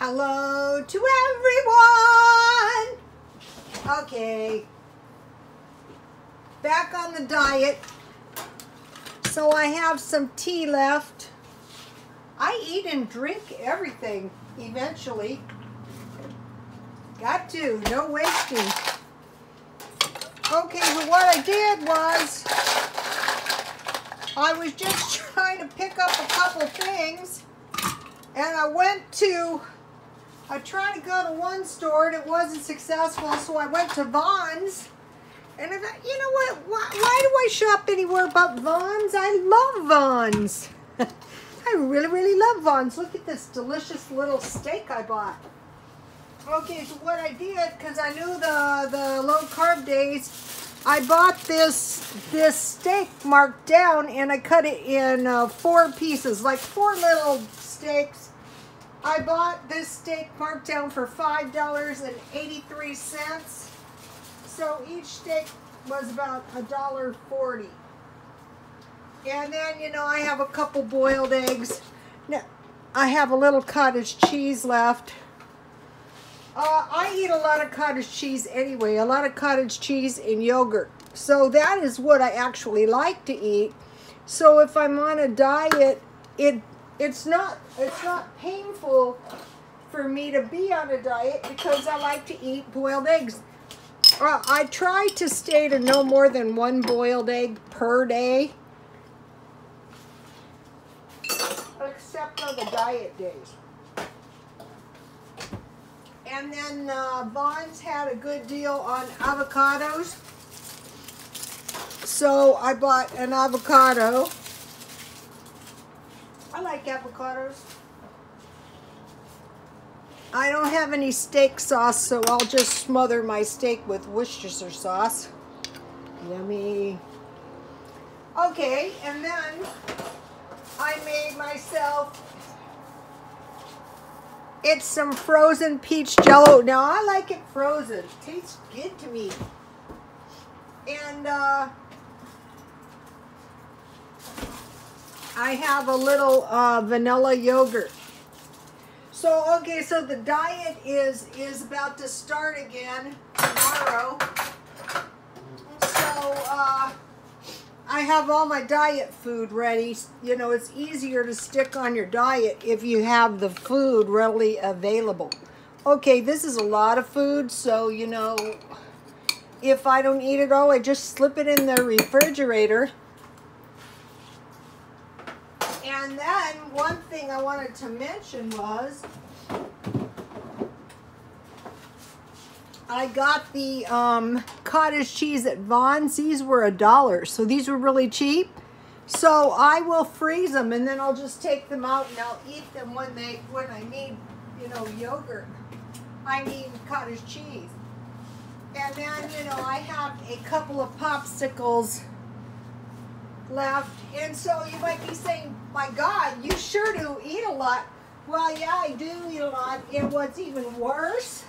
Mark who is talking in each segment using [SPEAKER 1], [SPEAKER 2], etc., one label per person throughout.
[SPEAKER 1] Hello to everyone. Okay. Back on the diet. So I have some tea left. I eat and drink everything eventually. Got to, no wasting. Okay, well what I did was I was just trying to pick up a couple things and I went to I tried to go to one store and it wasn't successful, so I went to Vons. And I thought, you know what? Why, why do I shop anywhere but Vons? I love Vons. I really, really love Vons. Look at this delicious little steak I bought. Okay, so what I did, because I knew the, the low carb days, I bought this this steak marked down and I cut it in uh, four pieces, like four little steaks I bought this steak marked down for $5.83. So each steak was about a dollar forty. And then, you know, I have a couple boiled eggs. Now, I have a little cottage cheese left. Uh, I eat a lot of cottage cheese anyway, a lot of cottage cheese and yogurt. So that is what I actually like to eat. So if I'm on a diet, it it's not it's not painful for me to be on a diet because I like to eat boiled eggs. Uh, I try to stay to no more than one boiled egg per day. Except on the diet days. And then uh, Vons had a good deal on avocados. So I bought an avocado. I like avocados. I don't have any steak sauce, so I'll just smother my steak with Worcestershire sauce. Yummy. Okay, and then I made myself, it's some frozen peach jello. Now, I like it frozen. It tastes good to me. And, uh, I have a little uh, vanilla yogurt. So, okay, so the diet is, is about to start again tomorrow. So, uh, I have all my diet food ready. You know, it's easier to stick on your diet if you have the food readily available. Okay, this is a lot of food, so, you know, if I don't eat it all, I just slip it in the refrigerator. And then one thing I wanted to mention was I got the um, cottage cheese at Vons. These were a dollar, so these were really cheap. So I will freeze them and then I'll just take them out and I'll eat them when they when I need, you know, yogurt. I need cottage cheese. And then, you know, I have a couple of popsicles left. And so you might be saying, my God, you sure do eat a lot. Well, yeah, I do eat a lot. And what's even worse,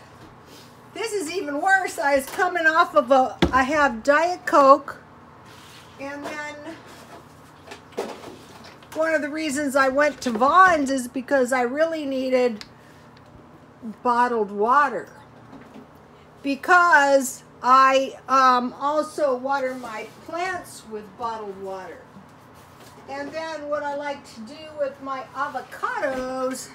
[SPEAKER 1] this is even worse. I was coming off of a, I have Diet Coke. And then one of the reasons I went to Vons is because I really needed bottled water. Because I um, also water my plants with bottled water. And then what I like to do with my avocados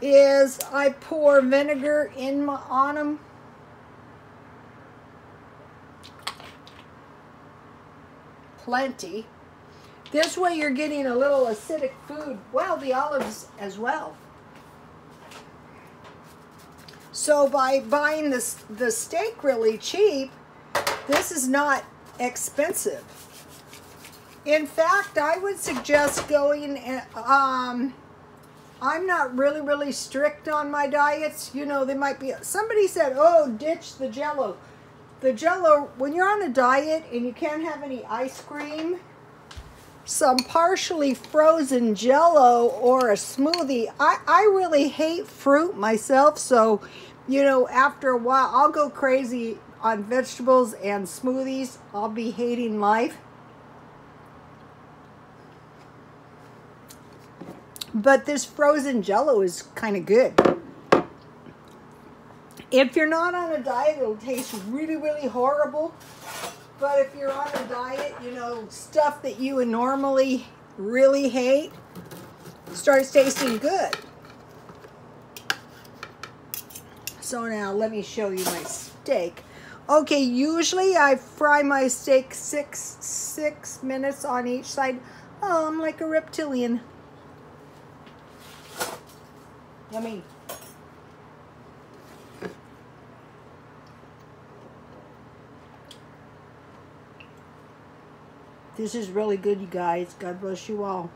[SPEAKER 1] is I pour vinegar in my, on them. Plenty. This way you're getting a little acidic food. Well, the olives as well. So by buying this the steak really cheap, this is not expensive. In fact, I would suggest going, um, I'm not really, really strict on my diets. You know, they might be, somebody said, oh, ditch the jello. The jello, when you're on a diet and you can't have any ice cream, some partially frozen jello or a smoothie. I, I really hate fruit myself, so, you know, after a while, I'll go crazy on vegetables and smoothies. I'll be hating life. But this frozen jello is kind of good. If you're not on a diet, it'll taste really, really horrible. But if you're on a diet, you know, stuff that you would normally really hate starts tasting good. So now let me show you my steak. Okay, usually I fry my steak six six minutes on each side. Oh, I'm like a reptilian. Yummy. This is really good, you guys. God bless you all.